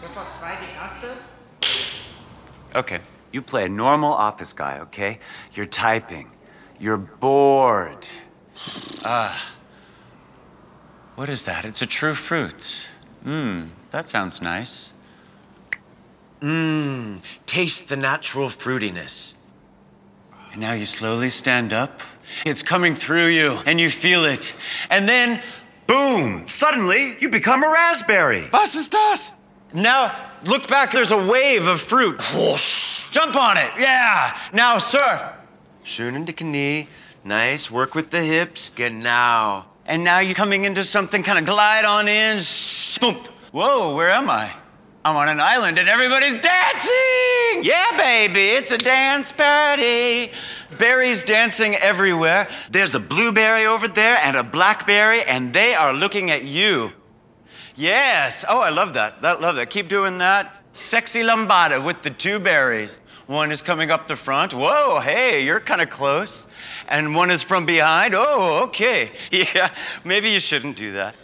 Sofort zwei, die erste. Okay, you play a normal office guy, okay? You're typing. You're bored. Ah. What is that? It's a true fruit. Mmm, that sounds nice. Mmm, taste the natural fruitiness. And now you slowly stand up. It's coming through you, and you feel it. And then, boom! Suddenly, you become a raspberry. Was ist das? Now, look back, there's a wave of fruit. Whoosh. Jump on it, yeah! Now, surf. Schön into Knie. Nice, work with the hips. get now. And now you're coming into something, kind of glide on in. Whoa, where am I? I'm on an island and everybody's dancing! Yeah, baby, it's a dance party. Berries dancing everywhere. There's a blueberry over there and a blackberry, and they are looking at you. Yes. Oh, I love that. That love that. Keep doing that. Sexy lambada with the two berries. One is coming up the front. Whoa, hey, you're kind of close. And one is from behind. Oh, okay. Yeah, maybe you shouldn't do that.